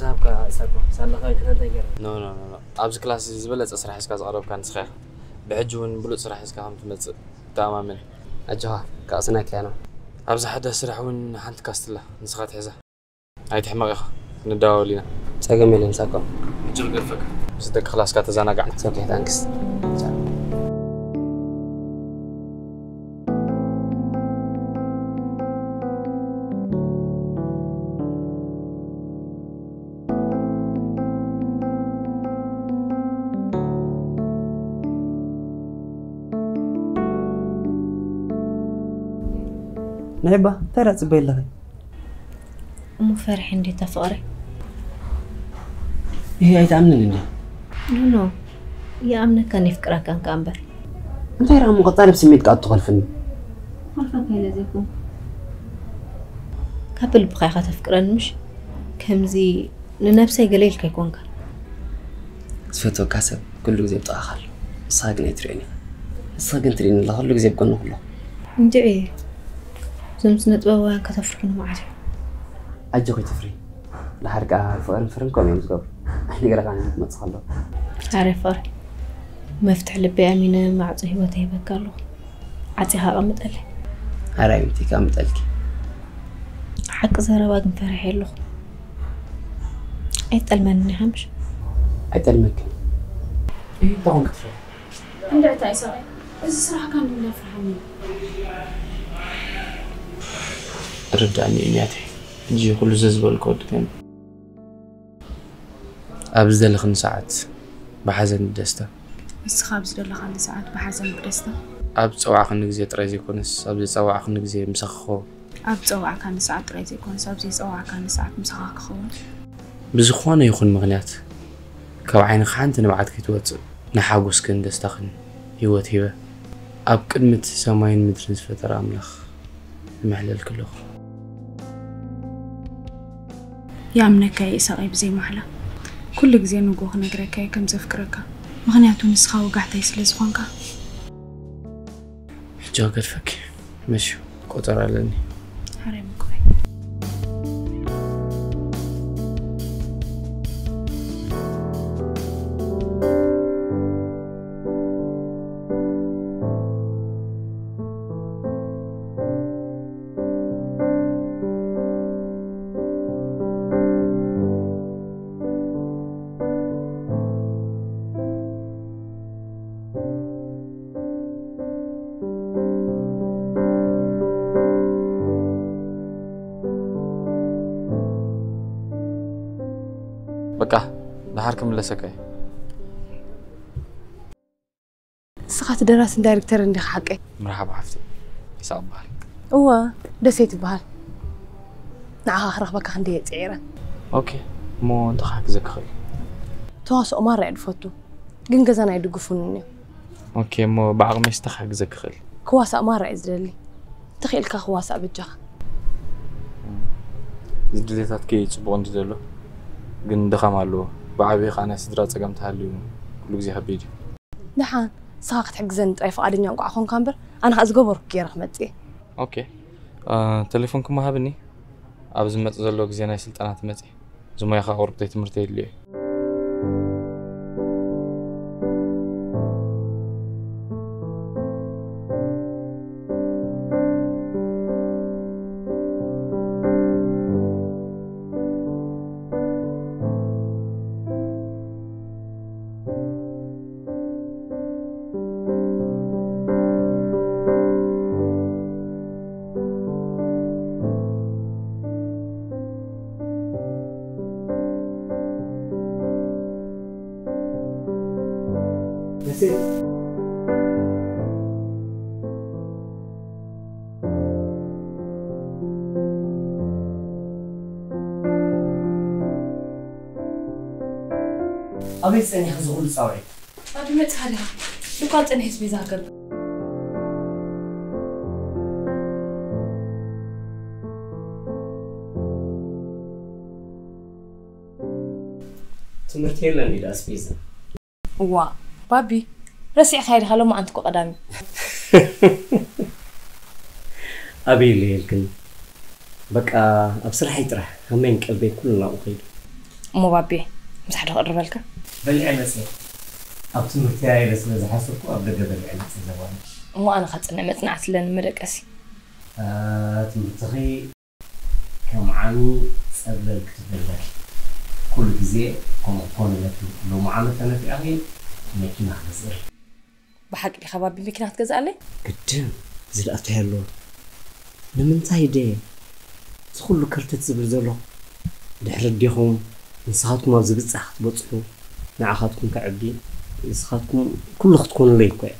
كسابك أسابك سألنا خايف أنت غير نو نو نو أبز كلاس زبلة صراحة إسكا زقرب كان سخير بعجون بلوت صراحة إسكا هم تمز تماما أجها كأسنا كأنا أبز حدا سرح ون حنت كاستلا نسخات حزة هاي تحمق أخ نداو لينا ساقم يلي مساقم جل قرفك صدق خلاص كاتزانا قاعد سوكي تانكس نعبة ترى تبين لها أمو فرح عندي تفقري هي هاي تعملن إني نو نو يا أمنا كان يفكرك كان كامبر أنت راه مقطعني بسميت قاعد تغلفني عارفة كيلا زيكم كابل بخايخة تفكرن مش كمزي لنفسي قليل كيكونك سفتو كاسب كل جزء بطاقة خلو صاق نيتريني صاق نتريني الله كل جزء بكون كله እንድዒ እዞም ስነ ጥበባውያን زم سنطبوا كتفرحون معي أجوك تفري لحركة فقر فرن كم يوم زقب أحنا قرأ عن ما تصلى عارف فر ما فتح لبي أمينة مع عطيه وتهيبه قالوا عطيها قمت قلي عرايمتي قمت قلك حق زهرة واقم فرحي له همش إيه كتفري عندي إذا صراحة كان ردعني إنياتي نجي كل ززبل الكود كان أبز دلخن ساعات بحزن الدستا ንስኻ ብዝደለኻሉ ሰዓት ብሓዘን ብደስታ ኣብ ፀዋዕኽኒ ግዜ ጥራይ ዘይኮነስ ኣብዚ ፀዋዕኽኒ ግዜ ምሳኽኾ ኣብ ፀዋዕካኒ ሰዓት ጥራይ ዘይኮነስ ኣብዚ ፀዋዕካኒ ሰዓት ምስኻ ክኸውን ብዝኾነ ይኹን ምክንያት ካብ ዓይንኻ ሓንቲ ንባዓት ከይትወፅእ ንሓጎስክን ደስታኽን ሂወት ሂበ ኣብ ቅድሚት ሰማይን ምድርን ዝፈጠረ ኣምላኽ ይምሕለል ከለኹ ይኣምነካ እየ ሰቐይ ብዘይማሕላ ኩሉ ግዜ ንጎ ክነግረካ እየ ከም ዘፍቅረካ ምክንያቱ ንስኻ ወጋሕታይ ስለ ዝኾንካ ሕጂ ገድፈኪ መሽዩ ቆጠር ኣለኒ ድሓር ክምለሰካ እዩ ንስኻ ደራስን ዳይረክተር እንዲኻ ሓቀይ ምርሓብ ሓፍቲ ይስቅ በሃል እወ ደሰይ ትበሃል ንዓኻ ክረኽበካ ክንደይ የፅዒረ ኦኬ እሞ እንተኻ ክዘክኽእል ተዋስኦ ማራ እየ ድፈቱ ግን ገዛ ናይ ድግፉን እኒዮ ኦኬ እሞ ብዓቕመይ ስተኻ ክዘክኽእል ክዋሳእ ማራ እየ ዝደሊ ተኽኢልካ ክዋሳእ ብጃኻ እዚ ድሌታት ከይ ፅቡቅ እንዲ ዘሎ ግን ድኻም ኣለዎ ብዓብዪ ከዓ ናይ ስድራ ፀገም ተሃልዩ ኩሉ ግዜ ከቢድ እዩ ድሓን ንስኻ ክትሕግዘኒ ጥራይ ፈቃደኛ እንቋዕ ኮንካ እምበር ኣነ ከዓ ዝገበርኩ ገይረ ክመፅእ እየ ኦኬ ቴሌፎን ክመሃብኒ ኣብ ዝመፅእ ዘሎ ግዜ ናይ ስልጠናት መፅእ ዝሞያኻ ቁርብተይ ትምህርቲ የድልዮ እዩ Merci. አቤት ፀኒሕ ዝኹል ፃውዒ ኣድመፅ ሃለ እንኳን ፀኒሕ ቤዛ ገሎ ትምህርቲ የለን ኢላ ኣስቤዛ እዋ بابي رسي خير هلا ما عندك قدامي أبي لي الكل بقى أبصر حيت حيطرح همين قلبي كله أخير مو بابي مش حد أقرب لك بل علمسي أبتن مرتاعي بس ما زحسك أبدا قبل علمسي زوان مو أنا خدت أنا متنع تلان مرق أسي آه تمتغي كم عامي تسأل لك كل جزء كم أقول لك لو معانا أنا في أغير መኪና ክገዝእ ብሓቂ ዲኻ ባቢ መኪና ክትገዛእለይ ግድም ዝለኣተይ ኣለዎ ንምንታይ ደ እዚ ኩሉ ከርተት ዝብል ዘሎ ድሕሪ ዲኹም ንስኻትኩም ኣብ ዝብፃሕ ክትበፅሑ ንዓኻትኩም ከዕቢ ንስኻትኩም ኩሉ ክትኮኑለይ እኮ እየ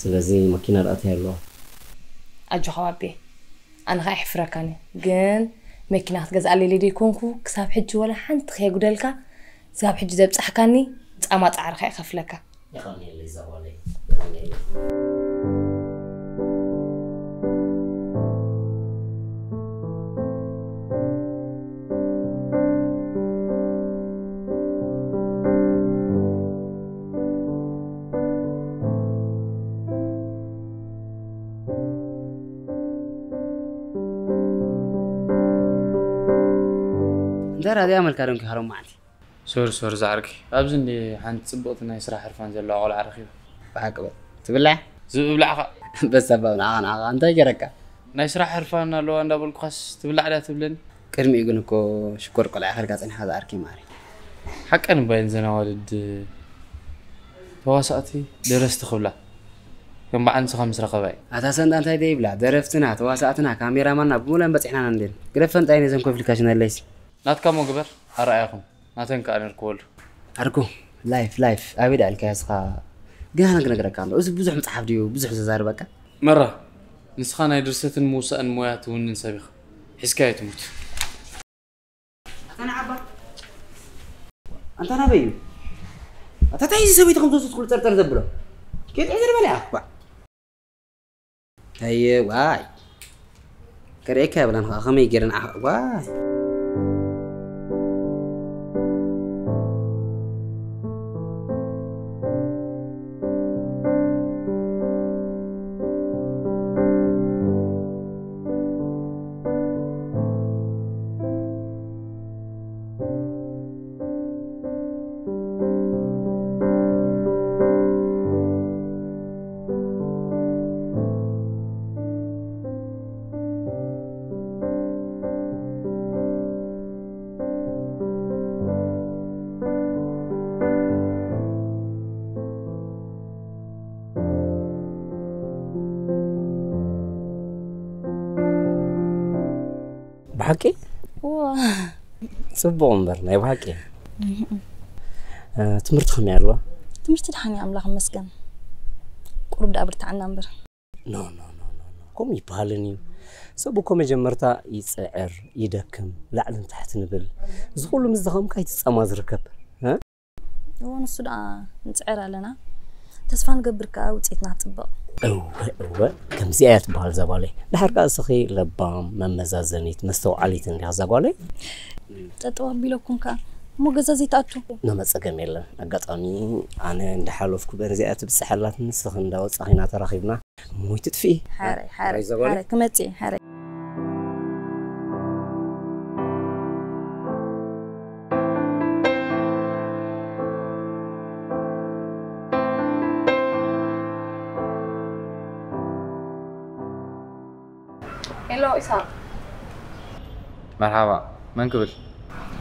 ስለዚ መኪና ልኣተይ ኣለዋ ኣጆኻ ባቤ ኣነ ከዓ ይሕፍረካኒ ግን መኪና ክትገዛእለይ ለይ ደይኮንኩ ክሳብ ሕጂ ወላ ሓንቲ ከየጉደልካ ክሳብ ሕጂ ዘብፃሕካኒ ፃማ ፃዕሪ ካ ይኸፍለካ ይቐኒየለይ ዘባለይ ይቐኒየለይ እንታይ ራድያ መልካ ደንኪ ሃሎም መዓልቲ ሶሪ ሶሪ ዛዕርኪ ኣብዚ እንዲ ሓንቲ ፅቡቕቲ ናይ ስራሕ ሕርፋን ዘለዋ ቆልዓ ረኪበ ብሓቂ በ ትብላዕ ዝብላዕኻ በሰባብ ንዓኻ ንዓኻ እንታይ ገረካ ናይ ስራሕ ሕርፋን ኣለዋ እንዳበልኩኻስ ትብላዕ ዳ ትብለኒ ቅድሚኡ ግን እኮ ሽኮር ቆልዓ ከልካ ፀኒሕካ ዝኣርኪ ማሪ ሓቀን ባይን ዘናዋልድ ተዋሳእቲ ደረስቲ ክብላ ከም በዓንስኻ ምስ ረኸባ እዩ ኣታ ሰንዳ እንታይ ደይብላ ደረፍትና ተዋሳእትና ካሜራማና ብሙለን በፂሕና ንዴን ግደፍ ፈንጣይ ነዘን ኮምፕሊካሽን ኣለይሲ ናትካ ሞ ግበር ኣረኣይኹም ናተን ከዓ ንርክበሉ ኣርጎ ላይፍ ላይፍ ኣበይ ዳ ኢልካ ስኻ ገና ክነግረካ ኣሎ እዚ ብዙሕ መፅሓፍ ድዩ ብዙሕ ዝዛርበካ መራ ንስኻ ናይ ድርሰትን ምውሳእን ሞያ ትውንን ሰብ ኢኻ ሒዝካዮ ትሙት ኣንታ ናበይ እዩ ኣታ እንታይ እዚ ሰበይቲ ከም ተወስድ ኩሉ ጠርጠር ዘብሎ ኬጥ ዝርበለ እያ ኣየ ዋይ ከርእየካ የብላን ከዓ ከመይ ገይረን ዓ ዋይ ብሓቂ ፅቡቕ እምበር ናይ ብሓቂ ትምህርቲ ከመይ ኣለዋ ትምህርቲ ድሓኒ ኣምላኽ መስገን ቁሩብ ዳ ብርታዕና እምበር ኖ ኖ ኖ ኖ ኖ ከምኡ ይበሃልን እዩ ሰብ እኮ መጀመርታ ይፅዕር ይደክም ላዕልን ታሕቲ ንብል እዚ ኩሉ ምስ ዝኸምካ ይትፀማ ዝርከብ እ? እዎ ንሱ ደኣ ንፅዕር ኣለና ተስፋ ንገብር ከዓ ውፅኢትና ፅበቕ እወ እወ ከምዚኣ እያ ትበሃል ዘጓለይ ድሓር ካ እስኺ ለባም መመዛዘኒት መስተውዓሊት እንዲያ ዘጓለይ ጠጠው ኣቢለኩም ከዓ እሞ ገዛ ዘይተኣቱ ነመፀገም የለን ኣጋጣሚ ኣነ እንዳሓለፍኩ በነዚኣ ትብፅሐላት ንስኽ እንዳወፃኺ ኢና ተራኺብና ሞይ ትጥፍኢ ሓረይ ሓረይ ዘጓለ? ሓረይ ክመፅእ እየ ሓረይ إسهام مرحبا. من كبل؟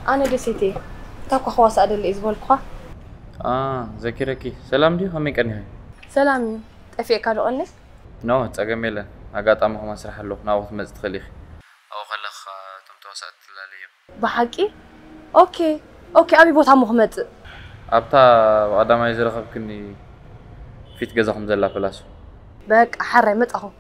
أنا دسيتي تاكو خواص أدل إزبول بخا آه ذكركي سلام ديو همي كنهي سلام. يو تأفي كارو قلني؟ نو تأجميلا أقاطع مهما سرح له ناوث مزد خليخي أو خلخ آه، تمتوسع تلاليو بحكي؟ أوكي. أوكي أبي بوتا مهمت أبتا وأدام يزرخب كني فيت جزاهم زلا فلاسو. بك حرمت أهو.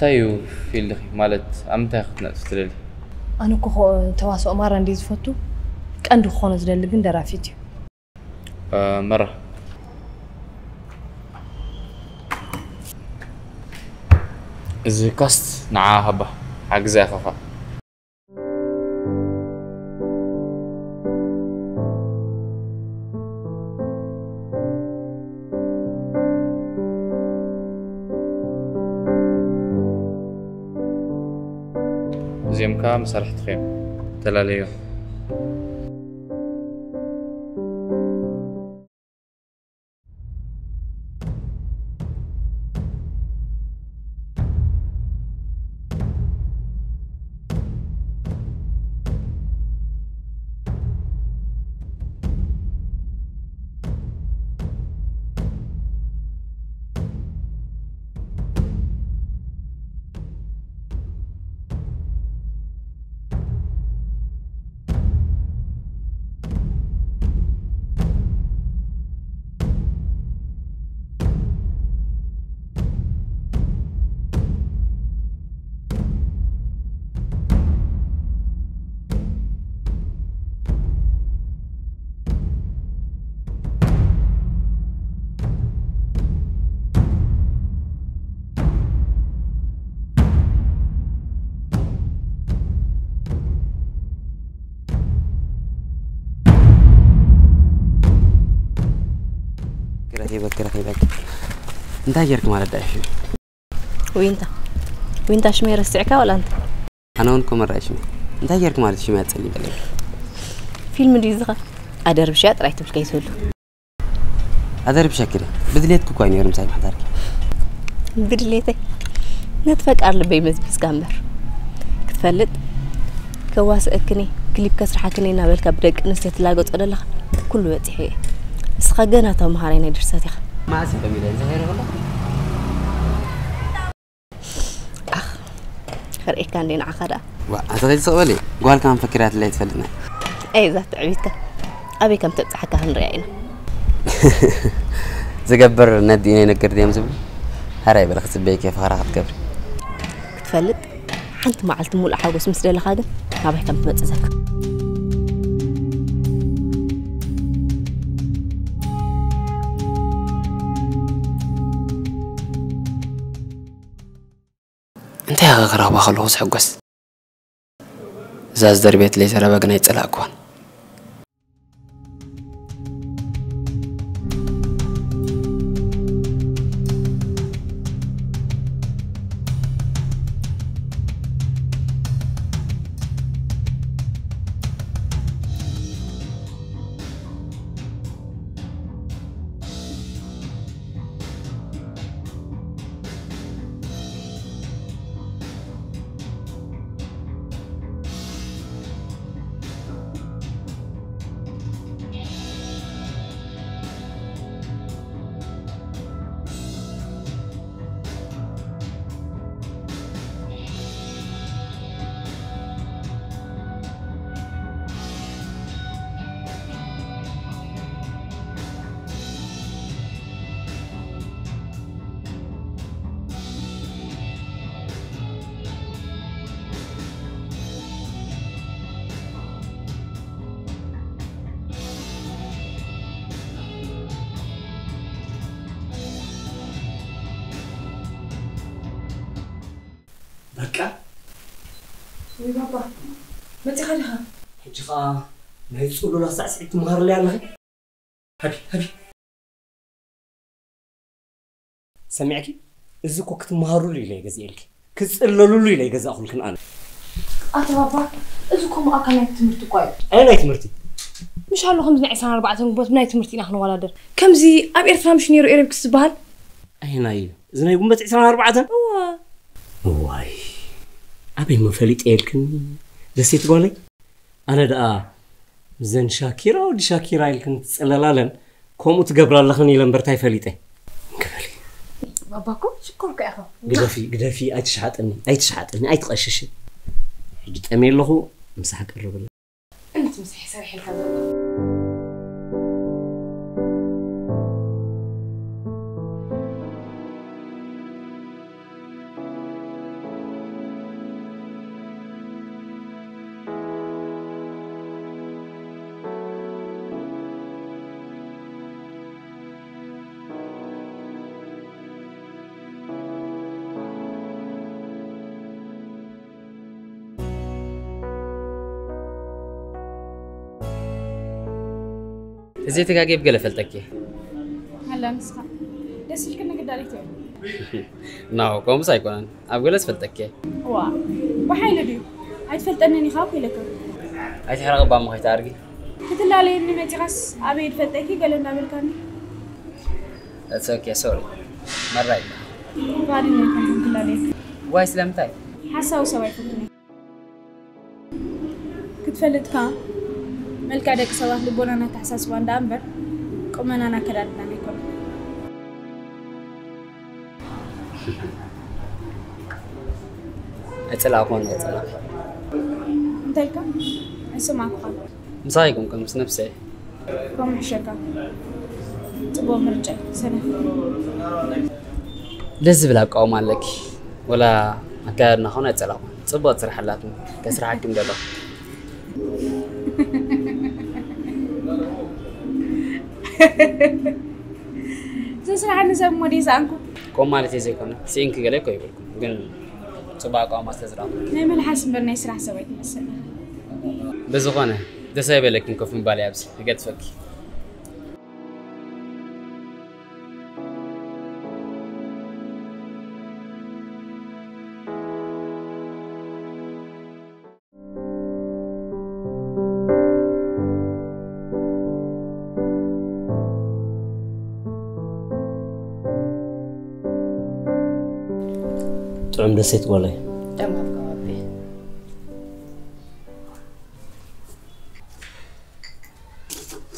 እንታይ እዩ ፊልድኺ ማለት ኣብ ምንታይ ክትነጥፍ ትደሊ ኣነ እኮ ተዋስኦ ማራ እንዲ ዝፈቱ ቀንዲ ክኾነ ዝደሊ ግን ደራፊት እዩ መራ እዚ ካስት ንዓ ሃባ ሓግዛ ኢኸኻ مسرح تخيم تلا أخي بكر أخي بكر انت اجرك ما رد عشمي. وانت؟ وانت اشمي رسعك ولا انت؟ أنا وأنكم مرة اشمي انت اجرك ما رد شمي اتسلي بلك فيلم ريزغه ادرب شات رايت بالكيس هلو ادرب شكري بدليتك كوين يرم سايب حضرك. بدليتك نتفكر لبي مزبيس كامبر. كتفلت. كواسئكني كليب كسرحكني نابلك بدق نستتلاقط ادلخ كله يتحيه ንስኻ ገና ተምሃራይ ናይ ድርሰት ኢኻ ማእሲ በሚለ ዝኸይረ ከሎ ክርእካ እንዴ ንዓኻ ደኣ ዋ ኣተ ከይዲ ስቕበል ጓልካ መፈክራት ላይ ትፈልጥና ኣይ እዛ ትዕቢትካ ኣበይ ከም ተብፅሓካ ክንሪኣ ኢና ዝገብር ነዲእነ ነገር ድዮም ዝብሉ ሃራይ በለ ክፅበይ ከይፍኸራ ክትገብሪ ክትፈልጥ ሓንቲ መዓልቲ ሙሉእ ሓጎስ ምስ ደለኻ ግን ናባይ ከም ትመፅእ ዘካ እንታይ ሃገ ክረኽቦ ከለኹ ዝሕጐስ እዛ ዝደር ቤት ለይ ዘረበግናይ ፅላእ ክኾን ወይ ባባ መፂኻ ዲኻ ሕጂ ከዓ ናይ ፅሉላ ሳዕስዒት ትመሃርለይ ኣለኸ ሃቢ ሃቢ ሰሚዕኪ እዚ እኮ ክትመሃሩሉ ኢለ ገዚአልኪ ክፅለሉሉ ኢለ ገዛእኹልክን ኣነ ኣተ ባባ እዚ ከምኡ ኣካል ናይ ትምህርቲ እኳ እዩ ኣይ ናይ ትምህርቲ مش هلو خمس نعيس أنا أربعة نقبض بناي تمرتين أخنا ولا در كم زي أب إرثنا مش نيرو إيرب كسبهال ኣይና እዩ እዚ ናይ ጉንበት 24 እዋይ أبي مفلت إلكن دسيت قولي؟ أنا دا زن شاكيرا ودي شاكيرا إلكن تسأل تسلالالن كومو تقبر الله خني لمبرتاي فليته. قبلي. باباكو شكرك يا أخو؟ قدافي قدافي أي تشحات أني. أي تشحات أني. أي تقشش حجت أمير له مسحك قرب الله أنت مسحي سرحي الحمد لله. ተጋጊብ ገለ ፈልጠኪ ሃላ ንስኻ ደስ ኢልክን ንግዳሪት እዮም ናው ከምኡስ ኣይኮነን ኣብ ገለ ዝፈልጠኪ ዋ ብሓይሊ ድዩ ኣይትፈልጠንን ኢኻ እኮ ኢለካ ኣይትሕረቕ ባ ምኸይታ ኣድርጊ ክትላለየኒ መፂኻስ ኣበይ ትፈልጠኪ ገለ እንዳበልካኒ ኦኬ ሶሪ መራይ ባድኛ ከም ክትላለየካ ዋይ ስለምንታይ ሓሳዊ ሰብ ኣይፈቱን ክትፈልጥካ መልክዕ ደቂ ሰባት ልቦናና ተሓሳስባ እንዳ እምበር ቁመናና ከዳድናን ኣይኮነ እፅላ ኮነ እፅላ እንታይ ኢልካ ኣይሰማዕኩኻ ምሳይ ይቁምቅም ምስ ነፍሰ ከምኡ ሕሸካ ፅቡቅ ምርጫ እዩ ሰነፍ ደስ ዝብል ኣቃውማ ኣለኪ ወላ ኣካያድና ኾነ እፅላ ኮን ፅቡቅ ትስራሕ ከስራሓኪ ደሎ እዚ ስራሕኒ ሰብ ሞዴስ ኣንኩ ከምኡ ማለት እዩ ዘይኮነ ስኢንኪ ገለ ይኮ ይብልኩም ግን ፅቡቅ ኣቃውማ ስለዝረኹ ናይ መልሓስ እምበር ናይ ስራሕ ሰብ ኣይትመስል ብዝኾነ ተሰበለኪን ኮፍ ምባል እያ ኣብዚ ይገድፈኪ ጥዑም ደሴት ጓላይ ደማ ኣብ ከባቢ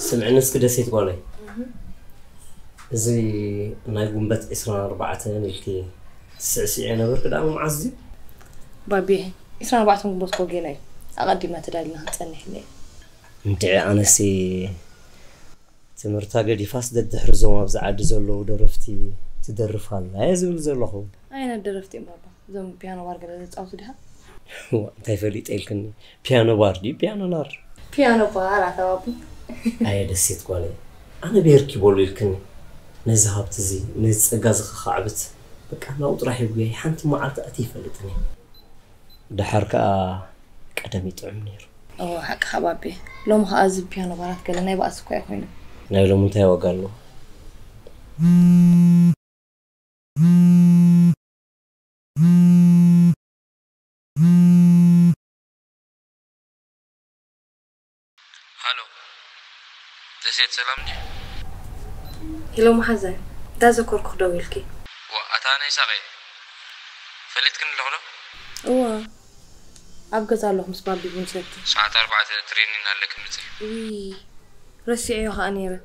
ስምዕኒ እስኪ ደሴት ጓላይ እዚ ናይ ጉንበት 24 ኢልኪ ስዕስዒ ነበርክ ዳኣ መዓዝ እዩ ባቢ 24 ግንቦት ኮ ጌና እዩ ኣቐዲምና ተዳሊና ክንፀንሕ እኒአ እንድዒ ኣነሲ ትምህርታ ገዲፋስ ደድሕሪ ዞም ኣብዚ ዓዲ ዘለዉ ደረፍቲ ትደርፍ ኣላ እየ ዝብል ዘለኹ ዓይነት ደረፍቲ እዮም ባባ እዞም ፒያኖ ባር ገለ ዘፃውቱ ዲኻ ዋ፣ እንታይ ፈሊጠ ኢልክኒ ፒያኖ ባር ድዩ ፒያኖ ናር ፒያኖ ባር ኣተባቢ ኣየ ደሴት ጓለ ኣነ ብሄርኪ ይበሉ ኢልክኒ ነዚ ሃብቲ እዚ ነዚ ፀጋ እዚ ክካዕብት በቃ ናብኡ ጥራሕ ይጉያይ ሓንቲ መዓልቲ ኣት ይፈልጥኒ ድሓር ከዓ ቀደም ይጥዕም ነይሩ ሓቂ ከባቢ ሎሚ ከዓ እዚ ፒያኖ ባራት ገለ ናይ ባእሲ እኳ ይኮይኑ ናይ ሎሚ እንታይ ዋጋ ኣለዎ ألو دەزێت سەلام نیە هیلۆ محەزە دازە کۆر کوردەویلکی و ئەتانەی سەغێ فەلیتکن لەڵە ئەوە أبقز على خمس بابي بن ستة ساعة أربعة تريني نالك لك متي وي رسي عيوها أنيرة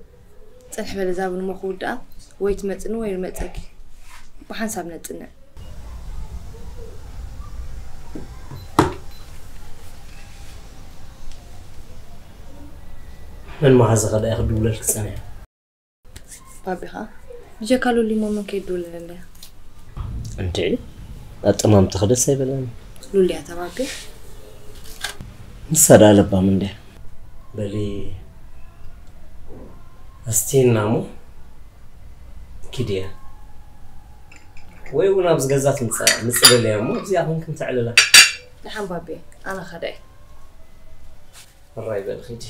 تنحب لزاب المخودة ويتمتن ويرمتك وحنساب نتنع ወይ ትመፅኒ ወይ ንመፀኪ ብሓንሳብ ነጥንዕ መን መሓዘ ኸዳ ክድውለልክ ፀኒሐ ባቢ ከዓ ብጀካሉ ሊሞ መን ከይድውለለ ኣለያ እንድዒ ኣጠማምቲ ክደስ ኣይበለኒ ሉልያ ተባቢ ንሳዳ ኣለባ ምንድያ በሊ ኣስቲና ሞ ኪድያ ወይ እውን ኣብዚ ገዛ ምፅልለያ እሞ እዚኣ ኮንክ ንትዕልላ ድሓን ባቢ ኣነ ኸዳ እየ ራይ በል ኺዲ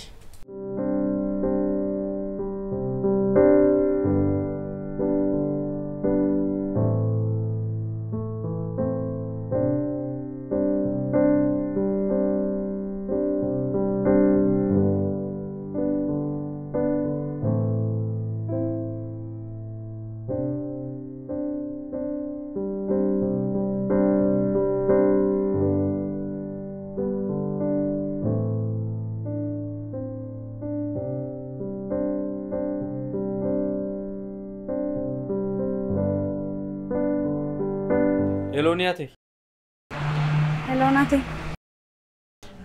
هلو نياتي هلو नाति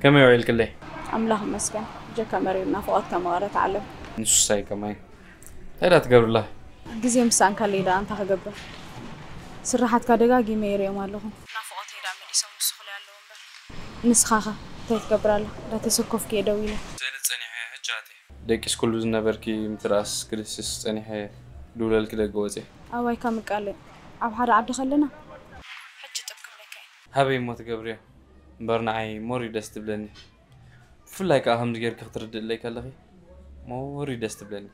كم يوعي لك اللي؟ أم لهم مسكن. جا جاك مرينا فوقت تمارة تعلم. نشو ساي كمان. هلا تقبل الله. قزي مسان كالي دا أنت هقبل سرحت كدقا جي ميري ما لهم. نافقات هيدا ملي سو نسخل اللهم نسخاها. نسخاخة تتقبل الله. لا تسكف كي دويلة سألت سني حيا هجاتي. ديك سكول بزنا بركي متراس كريسيس سني حيا دولة الكده قوتي. أواي كامي قالي عب حدا عبد خلنا. ሃበይ ሞት ገብርዮ እምበር ንዓይ ሞርዩ ደስ ትብለኒ። ብፍላይ ከዓ ከምዚ ጌርካ ክትርድእለይ ከለኺ? ሞርዩ ደስ ትብለኒ።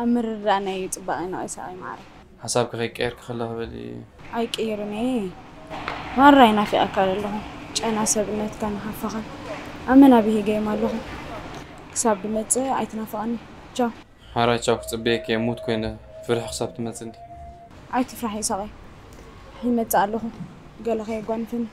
ኣብ ምርርዳእ ናይ ፅባቐ ነቒሳ ይማዕረ ሓሳብካ ከይቀየርካ ከለ ክበል ኣይቀይርን እየ። ማራይ ናፊቐካ ኣለኹ ጨና ሰብነትካ ንኻፈኸን ኣመና ብሂገዮም ኣለኹ? ክሳብ ብመፅእ ኣይትናፍቐኒ። ቻው። ሓራ ቻው ክፅበየከ ሙት ኮይነ ፍርሕ ክሳብ ትመፅኒ ኣይትፍራሕ ይሰቐይ ይመፅእ ኣለኹ። Gør la règle, guan fin.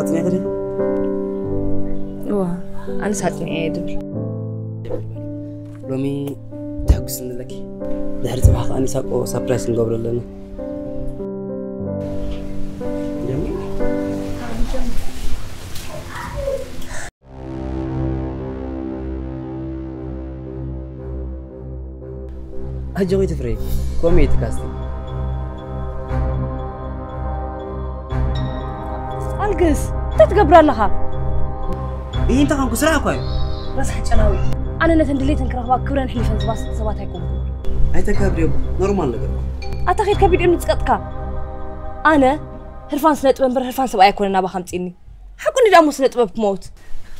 أطلع غريب؟ أنا ساعتين ድብል ሎሚ ተሐጉስ ንለኪ ድሕሪ ፅባሕ ከዓ ኒሳቆ ሰፕራይዝ ንገብሮ ኣለና ሕጂ ቆይ ትፍሬ ከምኡ እየ ትካስቲ ኣልግስ እንታይ ትገብር ኣለኻ ይህ እንታይ ኮንኩ ስራሕ እኳ እዩ مسحة شناوي أنا نتندليت نكره باك كبرن حليفن زباس زبات هيكون أنت كابريو نورمال لقى أتخيل كبير إمن تسقطك أنا هرفان سنة تبنبر هرفان سبقى يكون أنا بخمتيني حقوني دامو سنة تبنب بموت.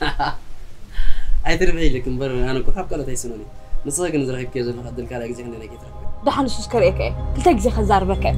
أي تربعي لك بر أنا كو حب قالت هي سنوني نصيق نزرحك كيزو لخد الكالة كزي عندنا كيترك دحن سوس كريك إيه. كلتا كزي خزار بكي.